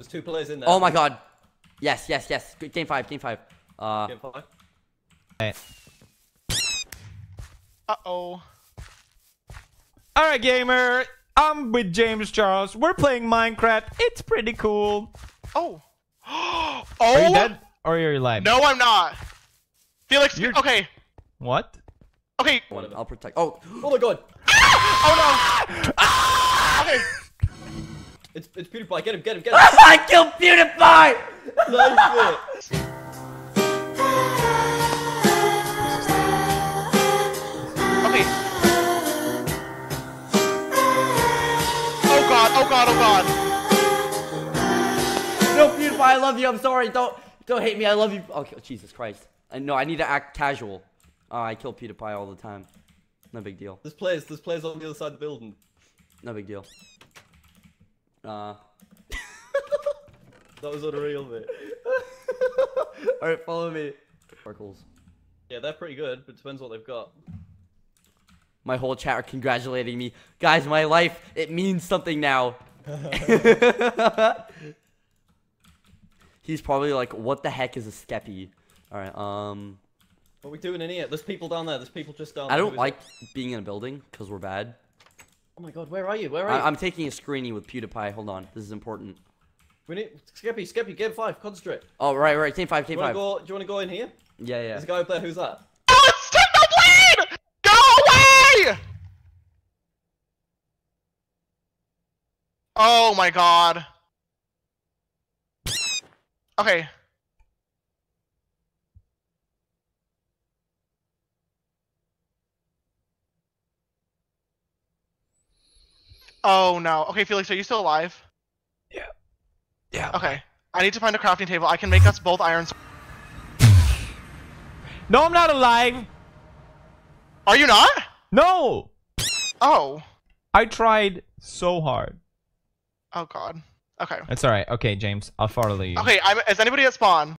There's two players in there. Oh my god. Yes, yes, yes. Game five, game five. Uh, Game five. Okay. Uh oh. All right, gamer. I'm with James Charles. We're playing Minecraft. It's pretty cool. Oh. oh. Are you dead or are you alive? No, I'm not. Felix, You're- okay. What? Okay. One of them. I'll protect. Oh, Oh my god. PewDiePie. Get him. Get him. Get him. I killed PewDiePie. nice bit. Okay. Oh god. Oh god. Oh god. No, PewDiePie, I love you. I'm sorry. Don't don't hate me. I love you. Okay, oh, Jesus Christ. I know. I need to act casual. Oh, I kill PewDiePie all the time. No big deal. There's players. There's players on the other side of the building. No big deal. Uh. That was unreal, mate. all right, follow me. Sparkles. Yeah, they're pretty good, but it depends what they've got. My whole chat are congratulating me. Guys, my life, it means something now. He's probably like, what the heck is a skeppy? Alright, um... What are we doing in here? There's people down there. There's people just down I don't like it? being in a building, because we're bad. Oh my god, where are you? Where are you? I I'm taking a screening with PewDiePie. Hold on, this is important. We need Skeppy, Skeppy, game five, concentrate. Oh, right, right, team 5, Do team you wanna 5. go do you wanna go in here? Yeah, yeah. There's a guy up there, who's that? Oh, it's Technoblade! Go away! Oh my god. Okay. Oh no. Okay, Felix, are you still alive? Yeah. Yeah. Okay. I need to find a crafting table. I can make us both iron. s- No, I'm not alive. Are you not? No. Oh. I tried so hard. Oh god. Okay. It's alright. Okay, James. I'll follow you. Okay, I'm, is anybody at spawn?